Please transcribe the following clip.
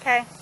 Okay.